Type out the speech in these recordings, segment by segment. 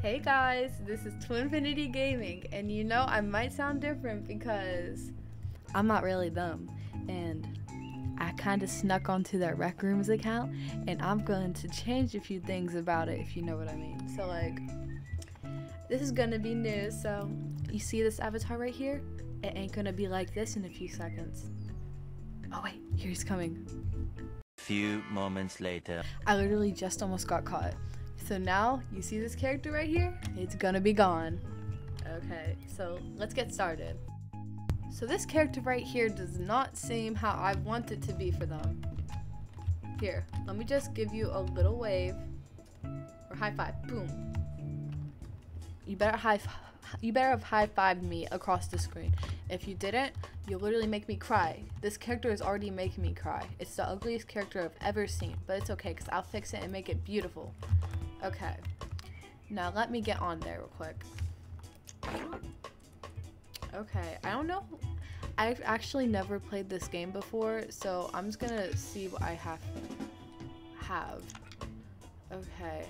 Hey guys, this is Twinfinity Gaming, and you know I might sound different because I'm not really them, and I kind of snuck onto their Rec Rooms account, and I'm going to change a few things about it if you know what I mean. So like, this is gonna be new. So you see this avatar right here? It ain't gonna be like this in a few seconds. Oh wait, here he's coming. A few moments later. I literally just almost got caught. So now you see this character right here? It's gonna be gone. Okay, so let's get started. So this character right here does not seem how I want it to be for them. Here, let me just give you a little wave. Or high five. Boom. You better high you better have high fived me across the screen. If you didn't, you'll literally make me cry. This character is already making me cry. It's the ugliest character I've ever seen, but it's okay because I'll fix it and make it beautiful. Okay. Now let me get on there real quick. Okay, I don't know. I've actually never played this game before, so I'm just gonna see what I have have. Okay.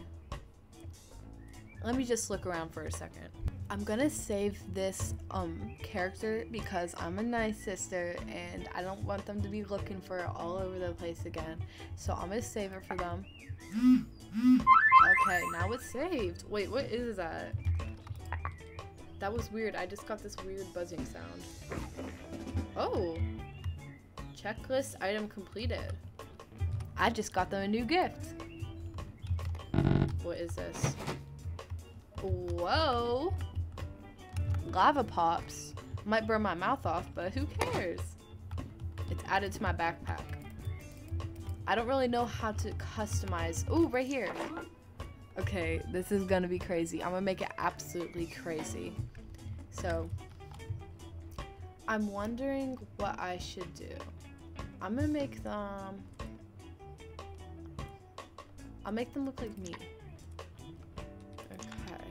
Let me just look around for a second. I'm gonna save this um character because I'm a nice sister and I don't want them to be looking for it all over the place again. So I'm gonna save it for them. Okay, now it's saved. Wait, what is that? That was weird. I just got this weird buzzing sound. Oh. Checklist item completed. I just got them a new gift. What is this? Whoa. Lava pops. Might burn my mouth off, but who cares? It's added to my backpack. I don't really know how to customize. Oh, right here. Okay, this is gonna be crazy. I'm gonna make it absolutely crazy. So, I'm wondering what I should do. I'm gonna make them. I'll make them look like me. Okay.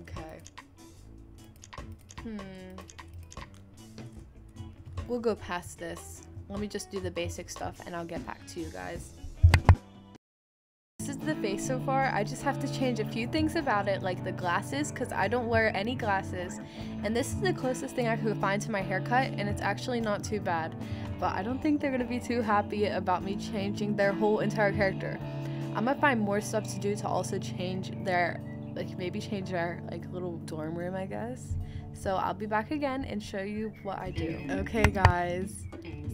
Okay. Hmm. We'll go past this. Let me just do the basic stuff and I'll get back to you guys. The face so far. I just have to change a few things about it, like the glasses, because I don't wear any glasses. And this is the closest thing I could find to my haircut, and it's actually not too bad. But I don't think they're going to be too happy about me changing their whole entire character. I'm going to find more stuff to do to also change their, like maybe change their like little dorm room, I guess. So I'll be back again and show you what I do. Okay guys,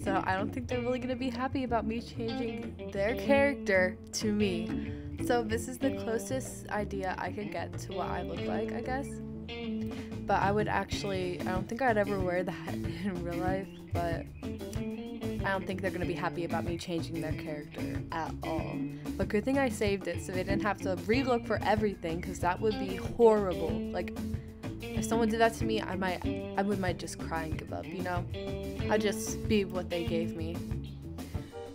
so I don't think they're really gonna be happy about me changing their character to me. So this is the closest idea I could get to what I look like, I guess. But I would actually, I don't think I'd ever wear that in real life, but I don't think they're gonna be happy about me changing their character at all. But good thing I saved it so they didn't have to relook for everything because that would be horrible. Like if someone did that to me, I might I would might just cry and give up, you know? I'd just be what they gave me.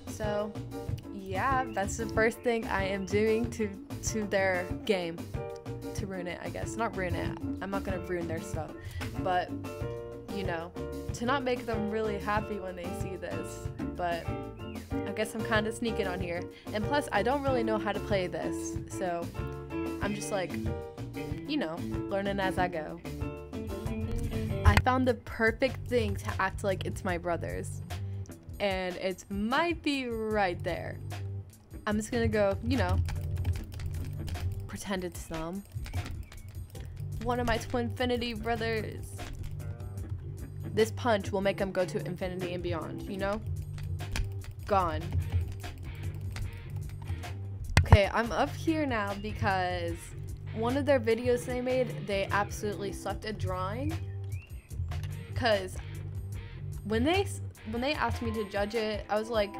So yeah, that's the first thing I am doing to to their game. To ruin it, I guess. Not ruin it. I'm not gonna ruin their stuff. But you know, to not make them really happy when they see this. But I guess I'm kind of sneaking on here. And plus, I don't really know how to play this. So I'm just like you know, learning as I go. I found the perfect thing to act like it's my brother's. And it might be right there. I'm just gonna go, you know, pretend it's them. One of my Twinfinity brothers. This punch will make them go to infinity and beyond, you know? Gone. Okay, I'm up here now because one of their videos they made, they absolutely sucked at drawing. Cause when they when they asked me to judge it, I was like,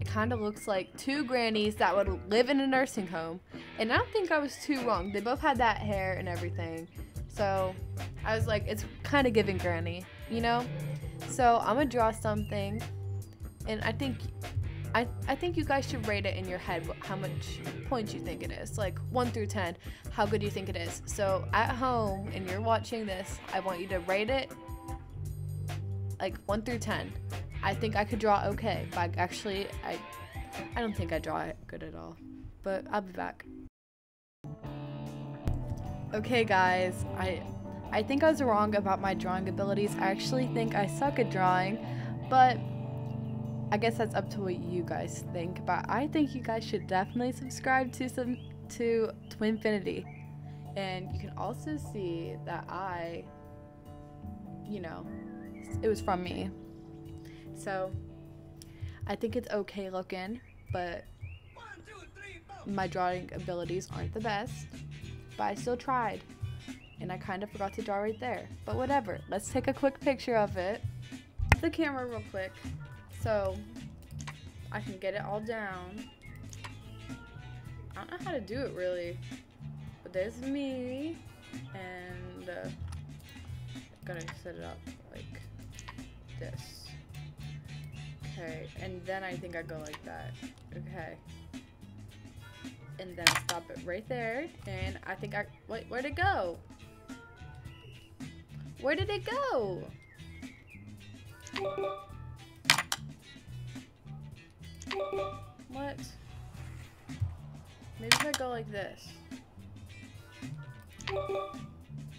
it kind of looks like two grannies that would live in a nursing home, and I don't think I was too wrong. They both had that hair and everything, so I was like, it's kind of giving granny, you know. So I'm gonna draw something, and I think I, I think you guys should rate it in your head how much points you think it is. Like 1 through 10, how good you think it is. So at home, and you're watching this, I want you to rate it like 1 through 10. I think I could draw okay, but actually, I, I don't think I draw it good at all. But I'll be back. Okay guys, I I think I was wrong about my drawing abilities. I actually think I suck at drawing, but I guess that's up to what you guys think. But I think you guys should definitely subscribe to some to Twinfinity. And you can also see that I you know, it was from me. So I think it's okay looking, but my drawing abilities aren't the best. But I still tried. And I kind of forgot to draw right there. But whatever. Let's take a quick picture of it. The camera real quick. So I can get it all down. I don't know how to do it really. But there's me. And uh, I'm gonna set it up like this. Okay, and then I think I go like that. Okay. And then stop it right there. And I think I, wait, where'd it go? Where did it go? What? Maybe if I go like this.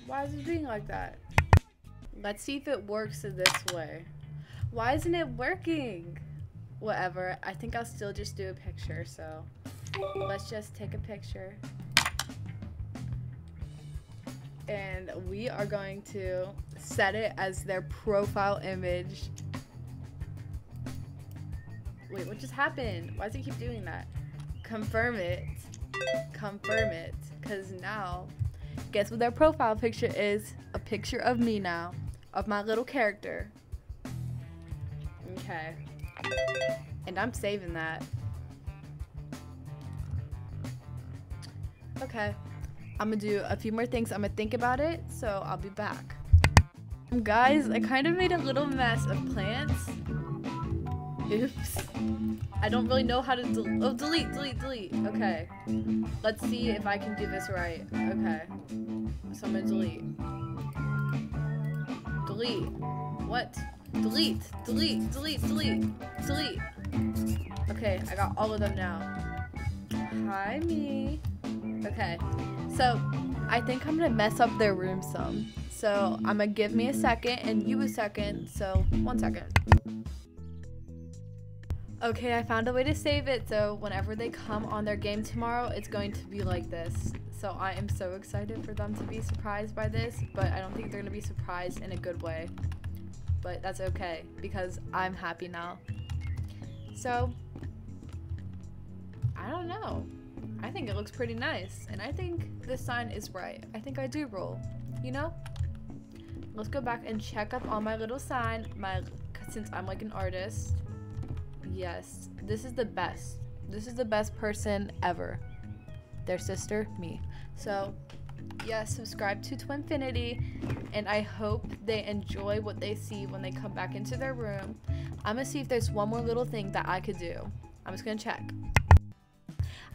Why is it being like that? Let's see if it works in this way. Why isn't it working? Whatever. I think I'll still just do a picture, so let's just take a picture. And we are going to set it as their profile image. Wait, what just happened? Why does it keep doing that? Confirm it. Confirm it. Because now, guess what their profile picture is? A picture of me now. Of my little character. Okay. And I'm saving that. Okay. I'm gonna do a few more things. I'm gonna think about it, so I'll be back. Guys, I kind of made a little mess of plants. Oops. I don't really know how to del oh delete, delete, delete. Okay. Let's see if I can do this right. Okay. So I'm gonna delete. Delete. What? Delete, delete, delete, delete, delete. Okay, I got all of them now. Hi, me. Okay, so I think I'm gonna mess up their room some. So I'm gonna give me a second and you a second. So one second. Okay, I found a way to save it. So whenever they come on their game tomorrow, it's going to be like this. So I am so excited for them to be surprised by this, but I don't think they're gonna be surprised in a good way but that's okay because I'm happy now. So, I don't know. I think it looks pretty nice, and I think this sign is right. I think I do roll, you know? Let's go back and check up on my little sign, my since I'm like an artist. Yes, this is the best. This is the best person ever. Their sister, me. So, yes, subscribe to Twinfinity, and I hope they enjoy what they see when they come back into their room. I'm gonna see if there's one more little thing that I could do. I'm just gonna check.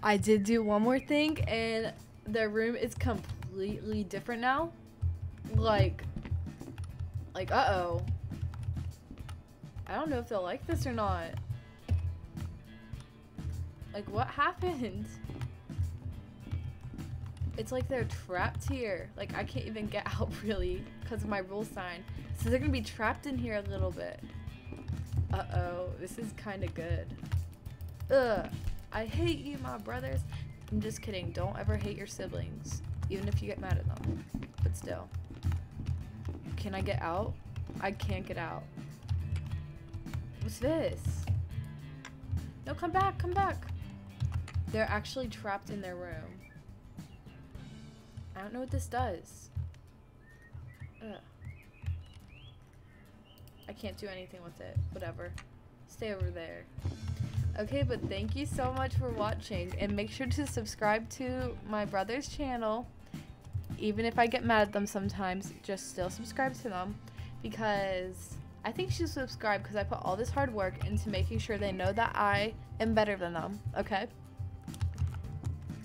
I did do one more thing, and their room is completely different now. Like, like, uh-oh. I don't know if they'll like this or not. Like, what happened? It's like they're trapped here. Like I can't even get out really because of my rule sign. So they're gonna be trapped in here a little bit. Uh-oh, this is kind of good. Ugh, I hate you, my brothers. I'm just kidding. Don't ever hate your siblings, even if you get mad at them. But still. Can I get out? I can't get out. What's this? No, come back, come back. They're actually trapped in their room. I don't know what this does. Ugh. I can't do anything with it. Whatever. Stay over there. Okay, but thank you so much for watching. And make sure to subscribe to my brother's channel. Even if I get mad at them sometimes, just still subscribe to them. Because I think you should subscribe because I put all this hard work into making sure they know that I am better than them. Okay?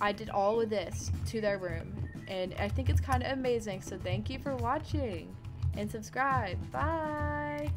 I did all of this to their room and I think it's kind of amazing. So thank you for watching and subscribe. Bye.